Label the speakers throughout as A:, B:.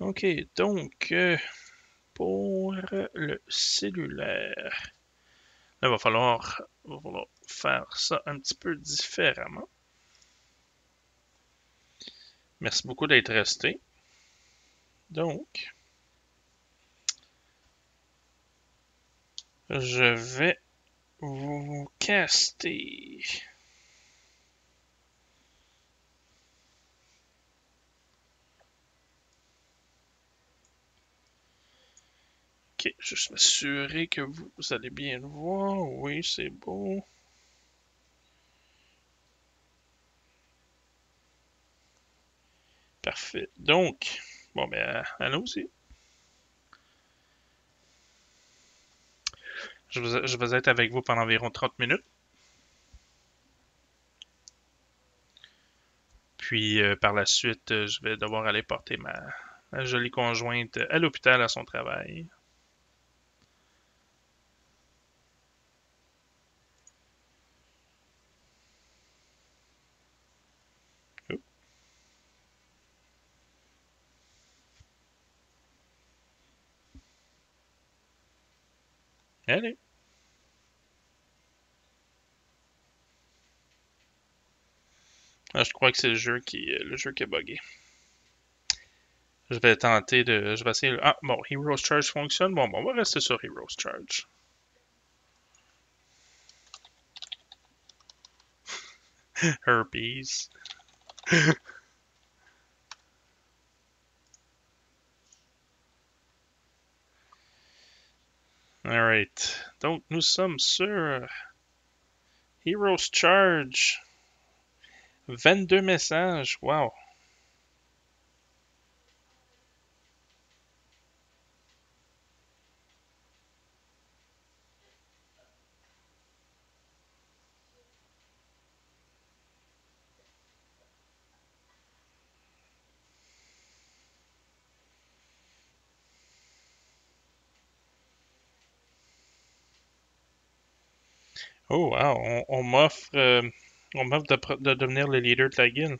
A: Ok, donc euh, pour le cellulaire, là, il va falloir, va falloir faire ça un petit peu différemment. Merci beaucoup d'être resté. Donc, je vais vous caster. Ok, juste m'assurer que vous, allez bien le voir. Oui, c'est beau. Parfait. Donc, bon ben, allons-y. Je, je vais être avec vous pendant environ 30 minutes. Puis euh, par la suite, euh, je vais devoir aller porter ma jolie conjointe à l'hôpital à son travail. Ah, je crois que c'est le jeu qui le jeu qui est buggé. Je vais tenter de. Je vais essayer. Ah bon, Heroes Charge fonctionne. Bon, bon, on va rester sur Heroes Charge. Herpes. Alright. Donc, nous sommes sur Heroes Charge. 22 messages. Wow. Oh wow, on, on m'offre euh, de, de, devenir le leader de la guilde.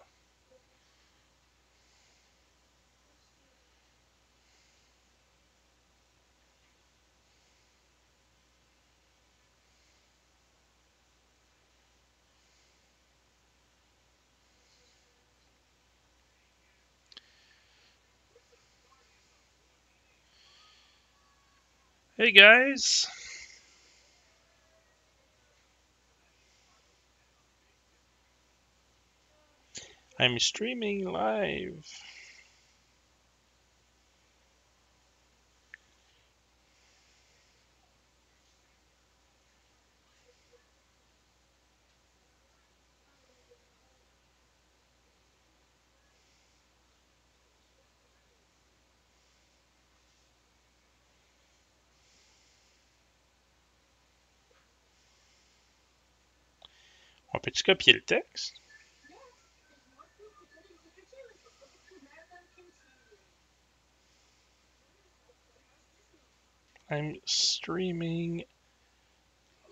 A: Hey guys! I'm streaming live. On peut-tu copier le texte? I'm streaming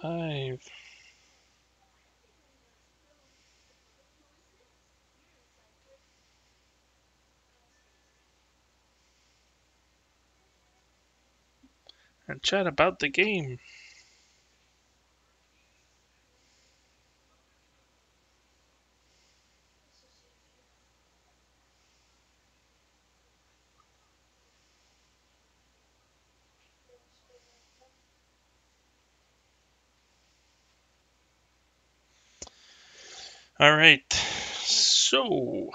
A: live. And chat about the game. All right. So.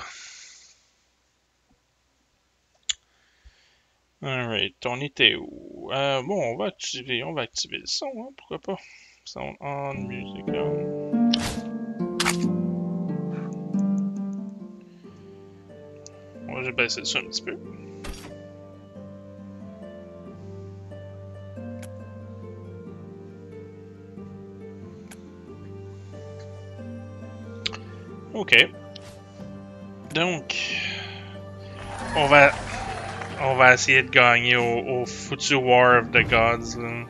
A: Alright, on était où? Euh, bon, on va activer, on va activer le son, hein, pourquoi pas? Sound on, music on. On va baisser ça un petit peu. Ok. Donc, on va, on va essayer de gagner au, au foutu War of the Gods. Là.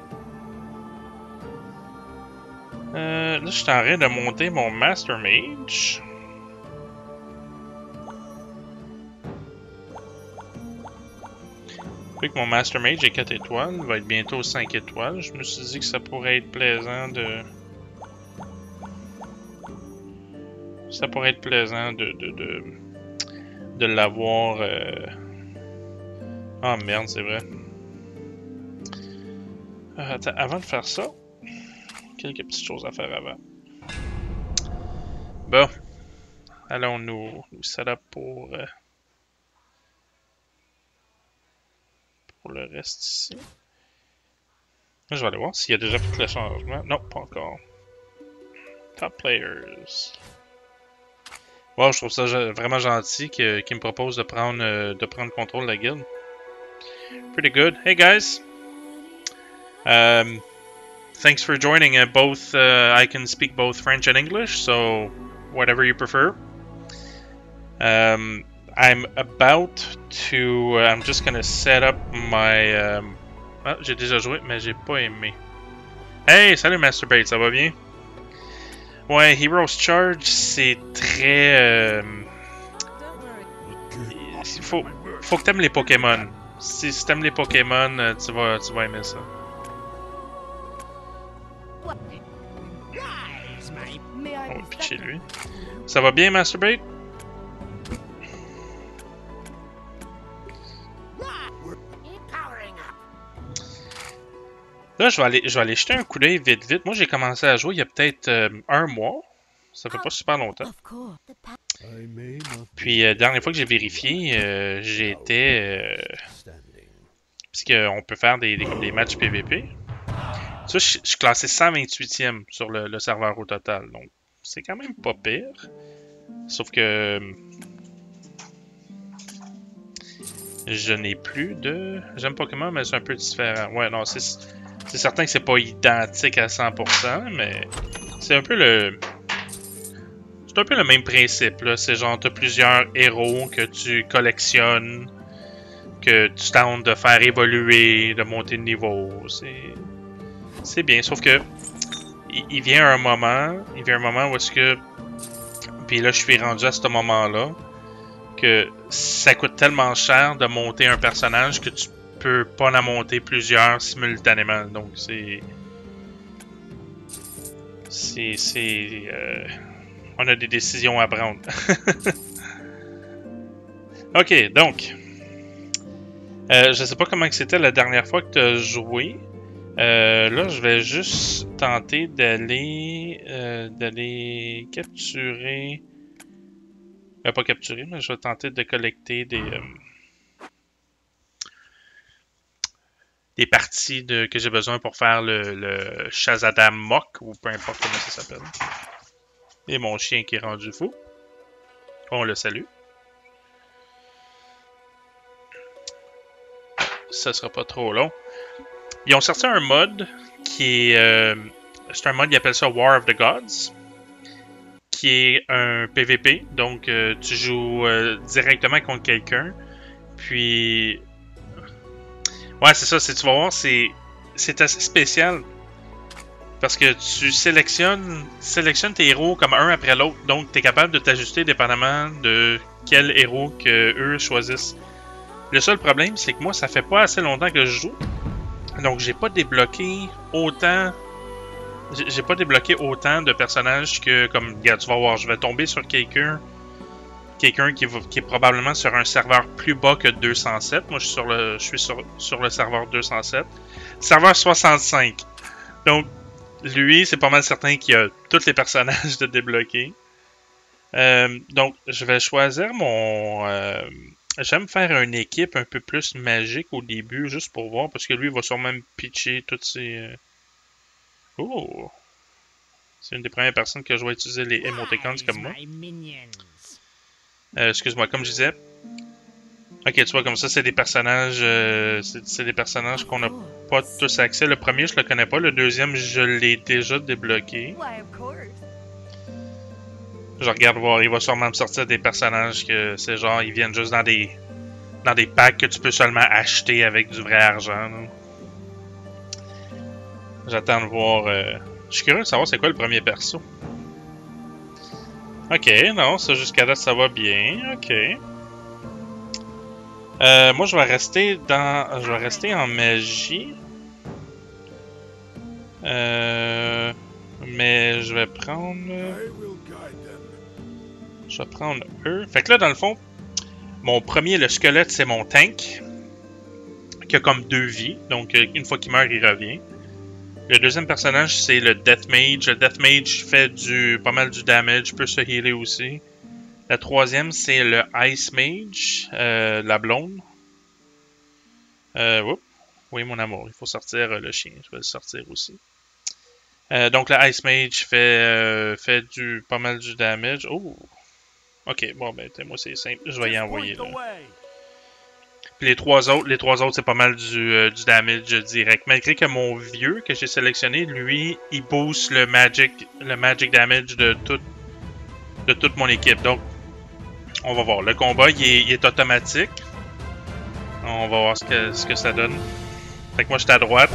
A: Euh, là, je suis en train de monter mon Master Mage. Vu que mon Master Mage est 4 étoiles, il va être bientôt 5 étoiles. Je me suis dit que ça pourrait être plaisant de... Ça pourrait être plaisant de... de, de, de l'avoir... Euh... Ah merde, c'est vrai. Euh, attends, avant de faire ça, quelques petites choses à faire avant. Bon. Allons nous, nous set up pour... Euh, pour le reste ici. Je vais aller voir s'il y a déjà fait le changement. Non, pas encore. Top players. Wow, je trouve ça vraiment gentil qu'il me propose de prendre, euh, de prendre contrôle de la guilde. Pretty good. Hey guys! Um, thanks for joining. Uh, both uh, I can speak both French and English, so whatever you prefer. Um, I'm about to. Uh, I'm just gonna set up my. Um, ah, j'ai déjà joué, mais j'ai pas aimé. Hey, salut Masturbate, ça va bien? Ouais, Heroes Charge, c'est très. Euh... Faut, faut que t'aimes les Pokémon. Si, si t'aimes les Pokémon, euh, tu vas, tu vas aimer ça. On va pitcher lui. Ça va bien, Masturbate? Là, je vais aller, je vais aller jeter un coup d'œil vite vite. Moi, j'ai commencé à jouer il y a peut-être euh, un mois. Ça fait pas super longtemps. Puis, euh, dernière fois que j'ai vérifié, euh, j'étais... Euh, Puisqu'on peut faire des, des, matchs PVP. Ça, je, suis classé 128e sur le, le, serveur au total. Donc, c'est quand même pas pire. Sauf que... Je n'ai plus de... J'aime Pokémon, mais c'est un peu différent. Ouais, non, c'est... C'est certain que c'est pas identique à 100%, mais c'est un peu le... C'est un peu le même principe, là. C'est genre, t'as plusieurs héros que tu collectionnes, que tu tentes de faire évoluer, de monter de niveau. C'est... C'est bien, sauf que... Il, vient un moment, il vient un moment où est-ce que... Puis là, je suis rendu à ce moment-là, que ça coûte tellement cher de monter un personnage que tu peut pas en monter plusieurs simultanément. Donc c'est. C'est. c'est euh... On a des décisions à prendre. ok, donc. Euh, je sais pas comment c'était la dernière fois que tu as joué. Euh, là, je vais juste tenter d'aller euh, d'aller capturer. Pas capturer, mais je vais tenter de collecter des, des parties de, que j'ai besoin pour faire le, le Shazadam Mock, ou peu importe comment ça s'appelle. Et mon chien qui est rendu fou. On le salue. Ça sera pas trop long. Ils ont sorti un mode qui est... Euh, c'est un mode, ils appellent ça War of the Gods. Qui est un PVP. Donc, euh, tu joues euh, directement contre quelqu'un. Puis, Ouais, c'est ça. Tu vas voir, c'est c'est assez spécial. Parce que tu sélectionnes, sélectionnes tes héros comme un après l'autre. Donc, tu es capable de t'ajuster dépendamment de quel héros que eux choisissent. Le seul problème, c'est que moi, ça fait pas assez longtemps que je joue. Donc, j'ai pas débloqué autant. J'ai pas débloqué autant de personnages que, comme, regarde, tu vas voir, je vais tomber sur quelqu'un quelqu'un qui, qui, est probablement sur un serveur plus bas que 207. Moi, je suis sur le, je suis sur, sur le serveur 207. Serveur 65. Donc, lui, c'est pas mal certain qu'il a tous les personnages de débloquer. Euh, donc, je vais choisir mon... Euh, J'aime faire une équipe un peu plus magique au début, juste pour voir, parce que lui, il va sûrement me pitcher toutes ses... Euh, oh! C'est une des premières personnes que je vais utiliser les emoticons comme moi. Euh, excuse-moi, comme je disais. Ok, tu vois, comme ça, c'est des personnages. Euh, c'est des personnages qu'on n'a pas tous accès. Le premier, je le connais pas. Le deuxième, je l'ai déjà débloqué. Je regarde voir, il va sûrement me sortir des personnages que c'est genre, ils viennent juste dans des dans des packs que tu peux seulement acheter avec du vrai argent. J'attends de voir. Euh... Je suis curieux de savoir c'est quoi le premier perso. Ok, non, ça jusqu'à là, ça va bien. Ok. Euh, moi, je vais rester dans... Je vais rester en magie. Euh... Mais je vais prendre... Je vais prendre eux. Fait que là, dans le fond, mon premier, le squelette, c'est mon tank. Qui a comme deux vies. Donc, une fois qu'il meurt, il revient. Le deuxième personnage, c'est le Death Mage. Le Death Mage fait du pas mal du damage, peut se healer aussi. Le troisième, c'est le Ice Mage, euh, la blonde. Euh, oui, mon amour, il faut sortir euh, le chien. Je vais le sortir aussi. Euh, donc, le Ice Mage fait, fait du, pas mal du damage. Oh! Ok, bon, ben, moi, c'est simple. Je vais y envoyer, là. Les trois autres, les trois autres, c'est pas mal du, euh, du damage direct. Malgré que mon vieux que j'ai sélectionné, lui, il booste le magic, le magic damage de tout, de toute mon équipe. Donc, on va voir. Le combat, il est, automatique. On va voir ce que, ce que ça donne. Fait que moi, je suis à droite.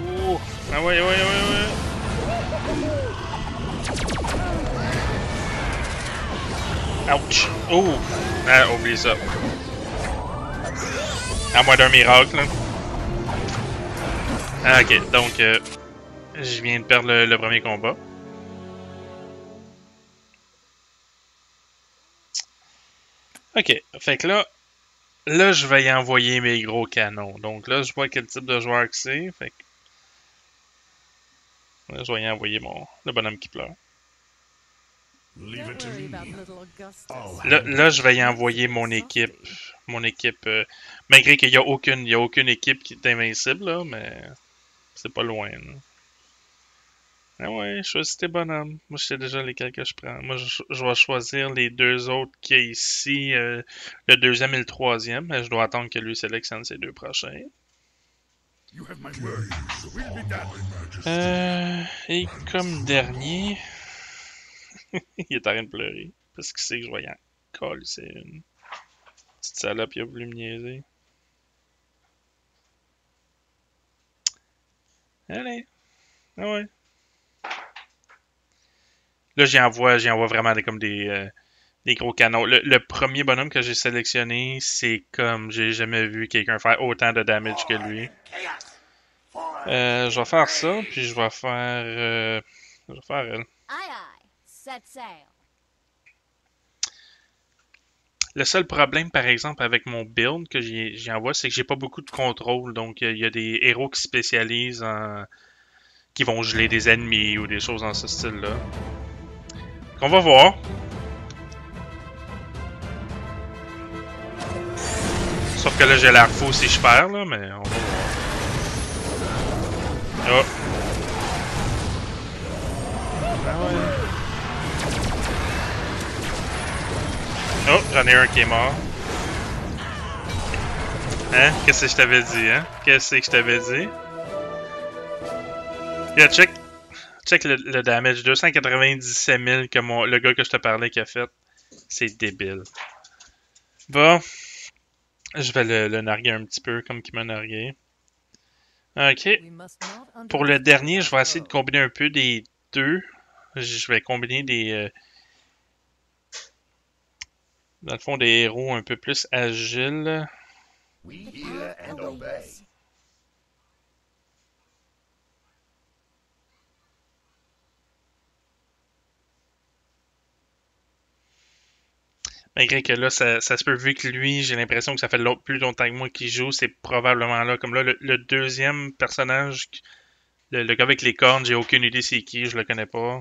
A: Ouh. Ah ouais, ouais, ouais, ouais. Ouch! Oh! Ah, oublie ça. À moins d'un miracle. Ah, ok, donc, euh, je viens de perdre le, le premier combat. Ok, fait que là, là, je vais y envoyer mes gros canons. Donc là, je vois quel type de joueur que c'est. Fait que... Là, je vais y envoyer mon, le bonhomme qui pleure.
B: Leave it to
C: Don't worry
B: me.
C: about little Augustus.
B: Oh,
A: Là, là, je vais y envoyer mon équipe. Mon équipe. euh, malgré qu'il n'y a aucune, il y a aucune équipe qui est invincible, là, mais c'est pas loin. là. Ah ouais, choisis tes bonhommes. Moi, je sais déjà lesquels que je prends. Moi, je, je vais choisir les deux autres qui est ici, euh, le deuxième et le troisième, mais je dois attendre que lui sélectionne ces deux prochains.
B: you have my word. We'll be done.
A: Euh, et comme dernier, il est en train de pleurer. Parce qu'il sait que je vais y en coller, c'est une petite salope, il a voulu me niaiser. Allez. Ah ouais. Là, j'y envoie, j'y envoie vraiment des, comme des, euh, gros canons. Le, le premier bonhomme que j'ai sélectionné, c'est comme j'ai jamais vu quelqu'un faire autant de damage que lui. Euh, je vais faire ça, puis je vais faire. euh, je vais faire elle. Le seul problème, par exemple, avec mon build que j'y c'est que j'ai pas beaucoup de contrôle. Donc, il y a des héros qui spécialisent en. qui vont geler des ennemis ou des choses dans ce style-là. On va voir. Sauf que là, j'ai l'air faux si je perds, là, mais on va voir. Oh. J'en ai un qui est mort. Hein? Qu'est-ce que je t'avais dit, hein? Qu'est-ce que je t'avais dit? Yeah, check. Check le, le damage. 297 000 que mon, le gars que je te parlais qui a fait. C'est débile. Bon. Je vais le, narguer un petit peu comme qu'il m'a nargué. Ok. Pour le dernier, je vais essayer de combiner un peu des deux. Je vais combiner des. euh, dans le fond, des héros un peu plus agiles.
B: We
C: The
B: hear and obey.
A: Malgré que là, ça, ça se peut, vu que lui, j'ai l'impression que ça fait plus longtemps que moi qu'il joue, c'est probablement là. Comme là, le, le deuxième personnage, le, le gars avec les cornes, j'ai aucune idée c'est qui, je le connais pas.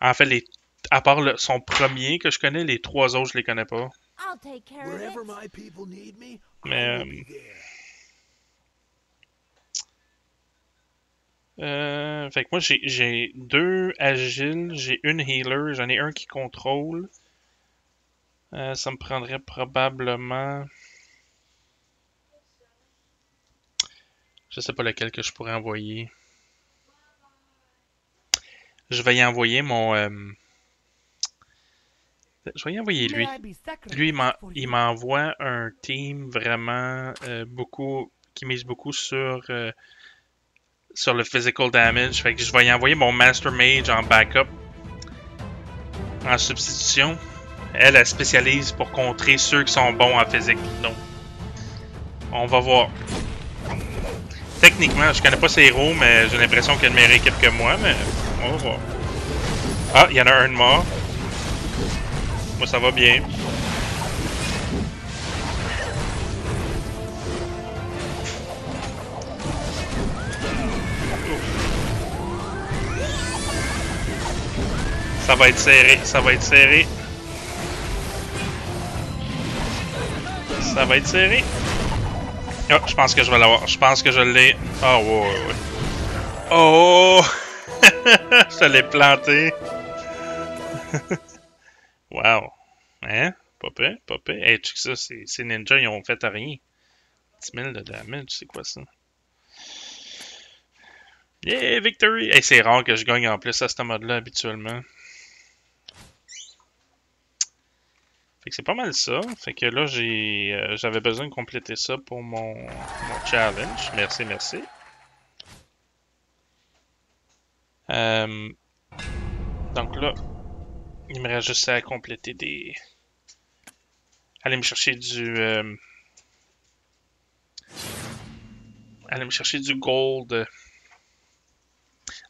A: En fait, les, à part le- son premier que je connais, les trois autres, je les connais pas.
C: I'll take care of
B: Wherever
C: it.
B: my people need me,
A: Mais, euh. Euh, fait que moi, j'ai- j'ai deux agiles, j'ai une healer, j'en ai un qui contrôle. Euh, ça me prendrait probablement... Je sais pas lequel que je pourrais envoyer. Je vais y envoyer mon... euh, Je vais y envoyer lui. Lui, il m'envoie un team vraiment euh, beaucoup qui mise beaucoup sur euh, sur le physical damage. Fait que je vais y envoyer mon Master Mage en backup. en substitution. Elle, elle spécialise pour contrer ceux qui sont bons en physique. Donc, on va voir. Techniquement, je connais pas ses héros, mais j'ai l'impression qu'elle meilleure équipe que moi, mais on va voir. Ah, il y en a un de mort. Moi, ça va bien. Ça va être serré, ça va être serré. Ça va être serré. Oh, je pense que je vais l'avoir. Je pense que je l'ai. Oh, ouais, ouais, ouais. Oh! je l'ai planté. wow. Hein? Pas pire, pas pire. Hey, check ça, ces ces ninjas, ils ont fait à rien. 10 000 de damage, c'est quoi ça? Yeah, victory! Hey, c'est rare que je gagne en plus à ce mode-là habituellement. Fait que c'est pas mal ça. Fait que là, j'ai, euh, j'avais besoin de compléter ça pour mon, mon challenge. Merci, merci. Euh, donc là, il me reste juste à compléter des... Aller me chercher du... euh, Aller me chercher du gold.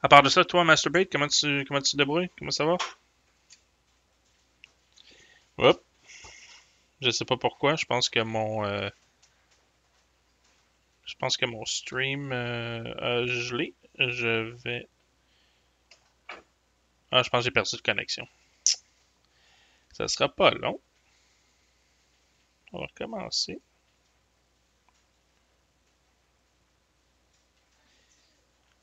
A: À part de ça, toi, Masturbate, comment tu, comment tu te débrouilles? Comment ça va? Hop. Je sais pas pourquoi, je pense que mon... euh, Je pense que mon stream euh, a gelé. Je vais... Ah, je pense que j'ai perdu de connexion. Ça sera pas long. On va recommencer.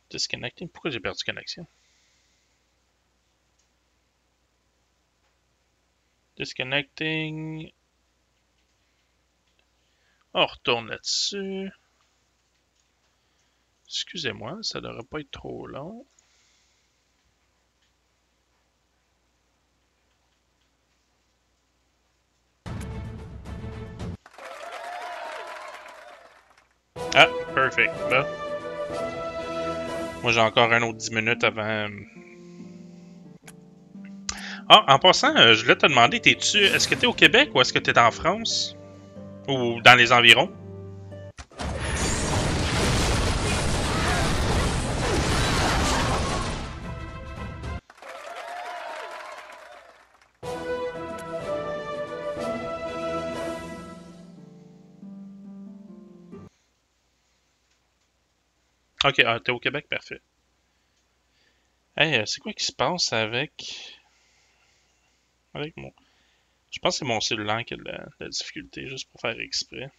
A: Disconnecting. Pourquoi j'ai perdu connexion? Disconnecting. On retourne là-dessus. Excusez-moi, ça devrait pas être trop long. Perfect. Bon. Moi, j'ai encore un autre 10 minutes avant. euh, Ah, en passant, euh, je voulais te demander, t'es-tu, est-ce que t'es au Québec ou est-ce que t'es en France? Ou dans les environs? Ok, ah, t'es au Québec, parfait. Hey, euh, c'est quoi qui se passe avec... Avec mon... Je pense que c'est mon cellulaire qui a de la, difficulté, juste pour faire exprès.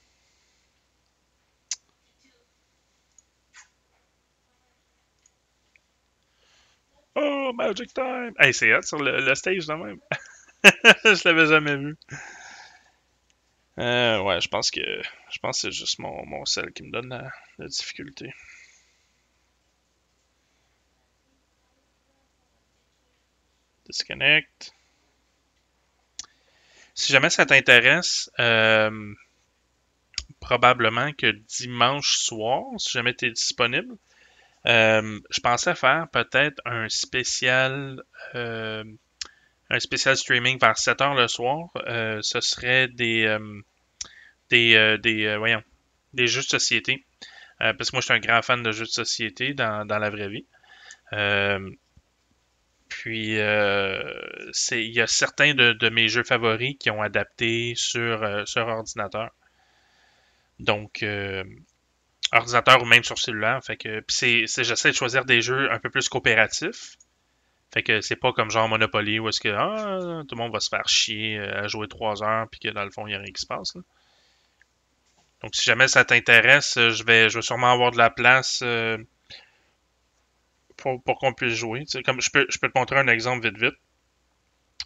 A: Oh, Magic Time! Hey, c'est hot sur le, stage de même. je l'avais jamais vu. Euh, ouais, je pense que je pense que c'est juste mon, mon cell qui me donne la difficulté. Disconnect. Si jamais ça t'intéresse, euh, probablement que dimanche soir, si jamais tu es disponible, euh, je pensais faire peut-être un spécial euh, un spécial streaming vers 7 heures le soir. Ce serait des des, des voyons, des jeux de société. Parce que moi je suis un grand fan de jeux de société dans la vraie vie. Puis, euh, il y a certains de, mes jeux favoris qui ont adapté sur, euh, sur ordinateur. Donc, euh, ordinateur ou même sur cellulaire. Fait que, c'est, j'essaie de choisir des jeux un peu plus coopératifs. Fait que c'est pas comme genre Monopoly où est-ce que ah, tout le monde va se faire chier à jouer trois heures puis que dans le fond, il n'y a rien qui se passe. Donc, si jamais ça t'intéresse, je vais, je vais sûrement avoir de la place. Pour, qu'on puisse jouer. Comme je peux, je peux te montrer un exemple vite vite.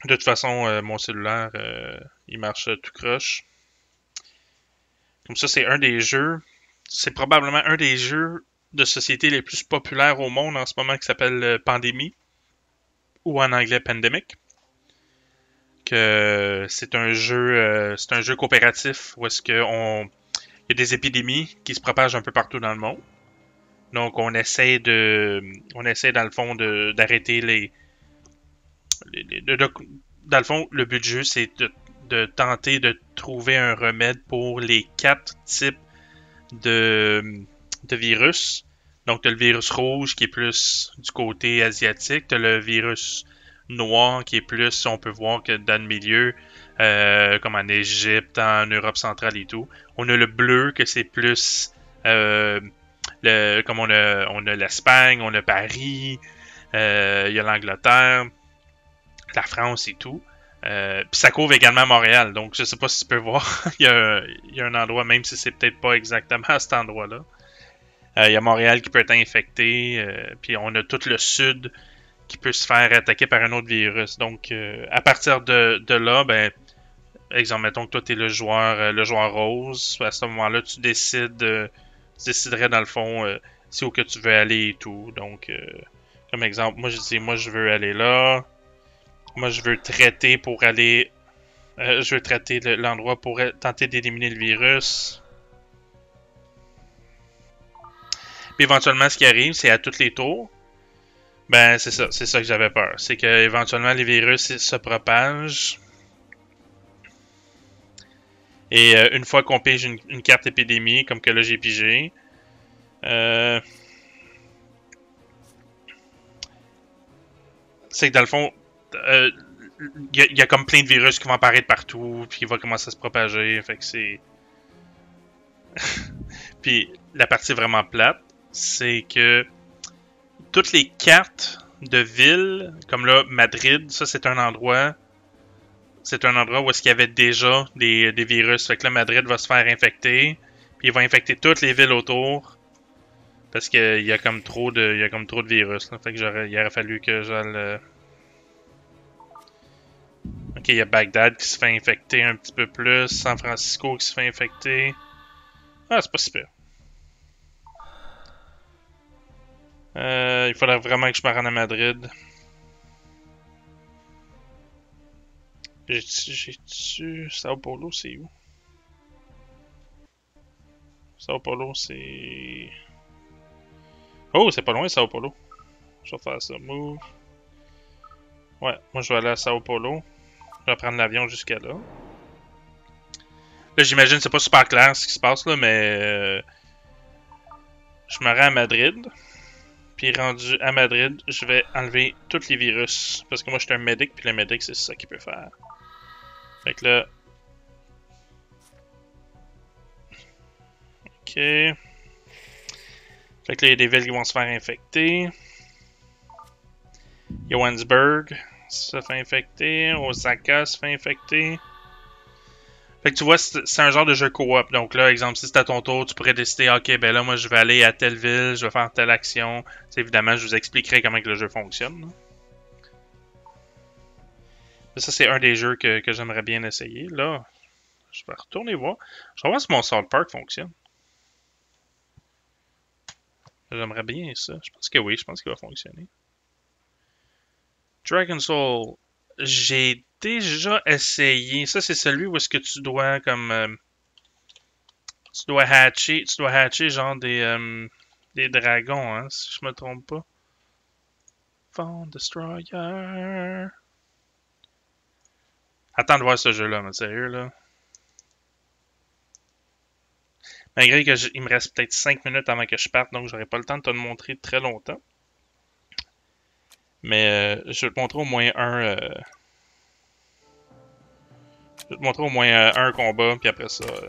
A: De toute façon, euh, mon cellulaire, euh, il marche tout croche. Comme ça, c'est un des jeux. C'est probablement un des jeux de société les plus populaires au monde en ce moment qui s'appelle euh, Pandémie. Ou en anglais Pandemic. Que c'est un jeu. c'est un jeu coopératif où est-ce que on. Il y a des épidémies qui se propagent un peu partout dans le monde. Donc, on essaie de, on essaie dans le fond d'arrêter les, dans le fond, le but du jeu, c'est de, de tenter de trouver un remède pour les quatre types de, de virus. Donc, tu as le virus rouge qui est plus du côté asiatique. Tu as le virus noir qui est plus, on peut voir que dans le milieu, euh, comme en Égypte, en Europe centrale et tout. On a le bleu que c'est plus, euh, comme on a, on a l'Espagne, on a Paris, euh, il y a l'Angleterre, la France et tout. Euh, Puis ça couvre également Montréal, donc je sais pas si tu peux voir. il, y a, un endroit, même si c'est peut-être pas exactement à cet endroit-là. Euh, il y a Montréal qui peut être infecté, puis on a tout le sud qui peut se faire attaquer par un autre virus. Donc à partir de, là, ben, exemple, mettons que toi tu es le joueur, le joueur rose. À ce moment-là, tu décides, déciderais dans le fond euh, c'est où que tu veux aller et tout. Donc, euh, comme exemple, moi je dis, moi je veux aller là. Moi je veux traiter pour aller, euh, je veux traiter le- l'endroit pour tenter d'éliminer le virus. Puis éventuellement, ce qui arrive, c'est à tous les tours. Ben, c'est ça, c'est ça que j'avais peur. C'est que éventuellement les virus se propagent. Et euh, une fois qu'on pige une, carte épidémie, comme que là j'ai pigé, euh, c'est que dans le fond, euh, il il y a comme plein de virus qui vont apparaître partout, puis il va commencer à se propager. Fait que c'est. puis la partie vraiment plate, c'est que toutes les cartes de ville, comme là, Madrid, ça c'est un endroit. C'est un endroit où est-ce qu'il y avait déjà des, virus. Fait que là, Madrid va se faire infecter. Puis il va infecter toutes les villes autour. Parce qu'il y a comme trop de. Il y a comme trop de virus. Fait que j'aurais, il aurait fallu que j'aille. Ok, il y a Bagdad qui se fait infecter un petit peu plus. San Francisco qui se fait infecter. Ah, c'est pas super. Euh, il faudrait vraiment que je me rende à Madrid. J'ai-tu. Sao Paulo, c'est où? Sao Paulo, c'est. Oh, c'est pas loin, Sao Paulo. Je vais faire ça. Move. Ouais, moi je vais aller à Sao Paulo. Je vais prendre l'avion jusqu'à là. Là, j'imagine c'est pas super clair ce qui se passe là, mais. euh, Je me rends à Madrid. Puis rendu à Madrid, je vais enlever tous les virus. Parce que moi, je suis un medic, puis le medic, c'est ça qu'il peut faire. Fait que là. Ok. Fait que là, il y a des villes qui vont se faire infecter. Johannesburg se fait infecter. Osaka se fait infecter. Fait que tu vois, c'est un genre de jeu coop. Donc là, exemple, si c'est à ton tour, tu pourrais décider, ok, ben là, moi, je vais aller à telle ville, je vais faire telle action. Tu sais, évidemment, je vous expliquerai comment que le jeu fonctionne. là. Ça, c'est un des jeux que, j'aimerais bien essayer. Là, je vais retourner voir. Je vais voir si mon South Park fonctionne. J'aimerais bien ça. Je pense que oui, je pense qu'il va fonctionner. Dragon Soul, j'ai déjà essayé. Ça, c'est celui où est-ce que tu dois comme euh, tu dois hatcher, tu dois hatcher genre des euh, des dragons, hein, si je me trompe pas. Phone Destroyer. Attends de voir ce jeu-là, mais sérieux là. Malgré que il me reste peut-être 5 minutes avant que je parte, donc j'aurai pas le temps de te le montrer très longtemps. Mais euh, je vais te montrer au moins un. euh, Je vais te montrer au moins euh, un combat, puis après ça. euh,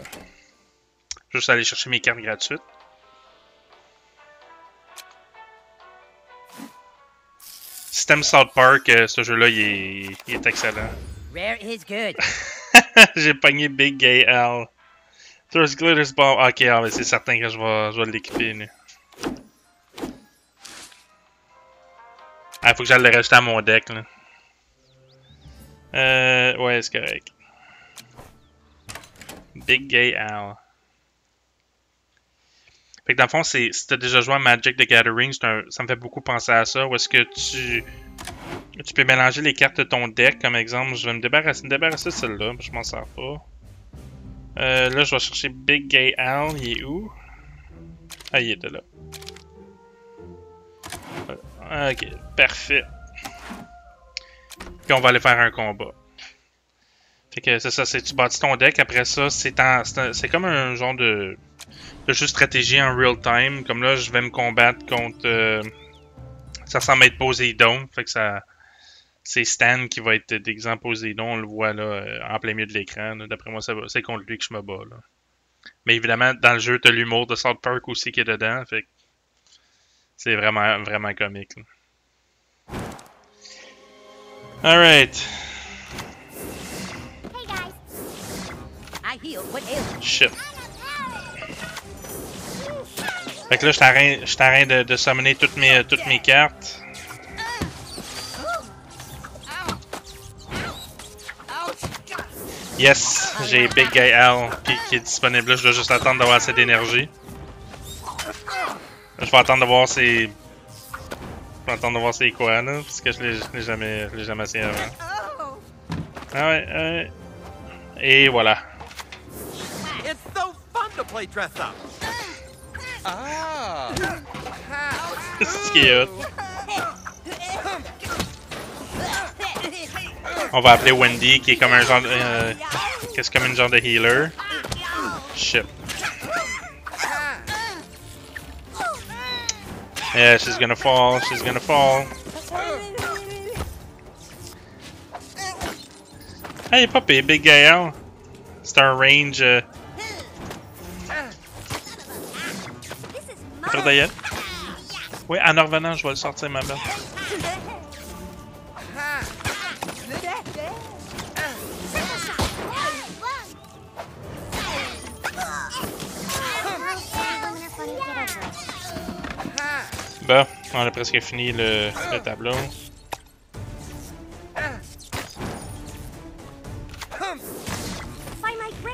A: Juste aller chercher mes cartes gratuites. Système South Park, ce jeu-là, il il est excellent. J'ai pogné Big Gay Al. Throws Glitters Bomb. Ok, ah, c'est certain que je vais, l'équiper. Ah, faut que j'aille le rajouter à mon deck. Là. Euh, ouais, c'est correct. Big Gay Al. Fait que dans le fond, si t'as déjà joué à Magic the Gathering, ça me fait beaucoup penser à ça. Où est-ce que tu, tu peux mélanger les cartes de ton deck, comme exemple, je vais me débarrasser, de celle-là, je m'en sers pas. Euh, là, je vais chercher Big Gay Al, il est où? Ah, il était là. Euh, Ok, parfait. Puis on va aller faire un combat. Fait que c'est ça, c'est tu bâtis ton deck, après ça, c'est comme un genre de, de jeu de stratégie en real time. Comme là, je vais me combattre contre. euh, ça ressemble à être Poséidon. Fait que ça. C'est Stan qui va être déguisé en Poséidon, on le voit là, euh, en plein milieu de l'écran. D'après moi, c'est contre lui que je me bats. Là. Mais évidemment, dans le jeu, t'as l'humour de South Park aussi qui est dedans. Fait c'est vraiment, vraiment comique. là. Alright.
C: Hey guys. I heal what ails
A: Shit. Fait que là, je suis en train de, de summoner toutes mes, toutes mes cartes. Yes, j'ai Big Guy Al qui, qui est disponible là. Je dois juste attendre d'avoir assez d'énergie. Je vais attendre de voir ses. Je vais attendre de voir c'est quoi là, parce que je l'ai jamais, je l'ai jamais essayé avant. Ah ouais, ouais. Et voilà.
D: It's so fun to play dress up. Ah.
A: C'est On va appeler Wendy, qui est comme un genre de. Euh, Qu'est-ce comme une genre de healer. Shit. Yeah, she's gonna fall, she's gonna fall. Hey, pire, Big Gael. C'est un range. Euh. Oui, en revenant, je vais le sortir, ma belle. On a presque fini le, le tableau.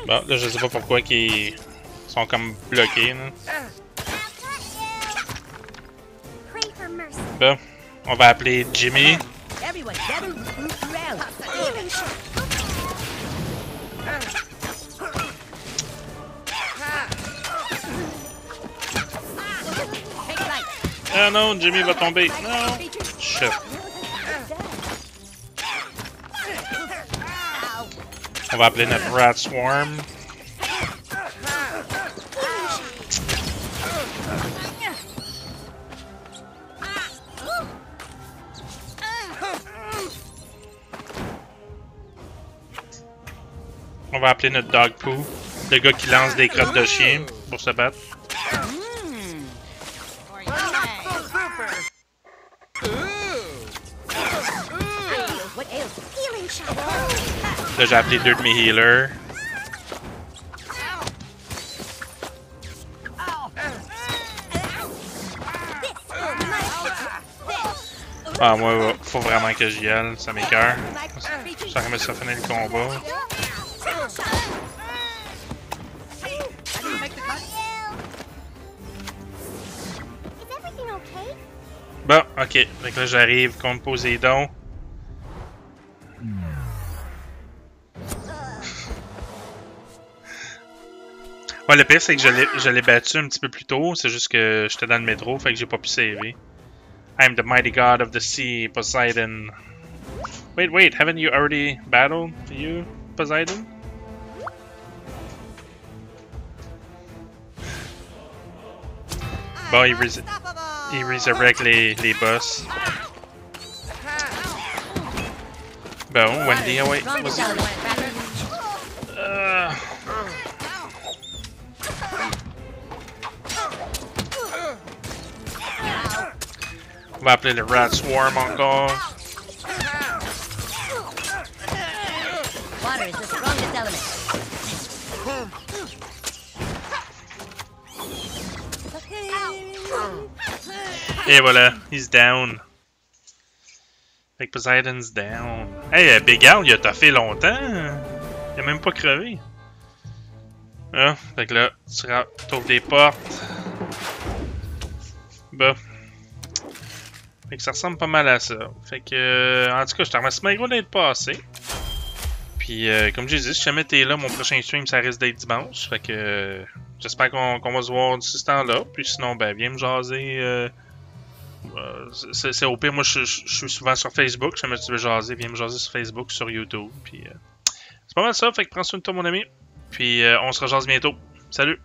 A: Bon, là, je sais pas pourquoi qu'ils sont comme bloqués. Bon, on va appeler Jimmy. Ah non, Jimmy va tomber. Non. Shit. On va appeler notre Rat Swarm. On va appeler notre Dog Poo. Le gars qui lance des crottes de chien pour se battre. J'ai appelé deux de mes healers. Ah, moi, faut vraiment que j'y aille, ça m'écoeure. Ça remet ça finir le combat. Bon, ok. Que là, j'arrive contre Poséidon. Ouais, le pire, c'est que je l'ai- battu un petit peu plus tôt. C'est juste que j'étais dans le métro, fait que j'ai pas pu saver. I'm the mighty god of the sea, Poseidon. Wait, wait, haven't you already battled you, Poseidon? Bon, il, res- il resurrect les, les boss. Bon, Wendy, ouais, vas-y. Euh, On va appeler le Rat Swarm encore. Et voilà, he's down. Fait que Poseidon's down. Hey, euh, Big Al, il a toffé longtemps. Il a même pas crevé. Ah, fait que là, tu t'ouvres des portes. Bah. Fait que ça ressemble pas mal à ça. Fait que, euh, en tout cas, je te remercie bien d'être passé. Puis, euh, comme je dit, si jamais t'es là, mon prochain stream, ça risque d'être dimanche. Fait que, euh, j'espère qu'on va se voir d'ici ce temps-là. Puis sinon, ben, viens me jaser. euh, c'est au pire, moi je, suis souvent sur Facebook. Si jamais tu veux jaser, viens me jaser sur Facebook, sur YouTube. Puis, C'est pas mal ça, fait que prends soin de toi, mon ami. Puis on se rejoint bientôt. Salut!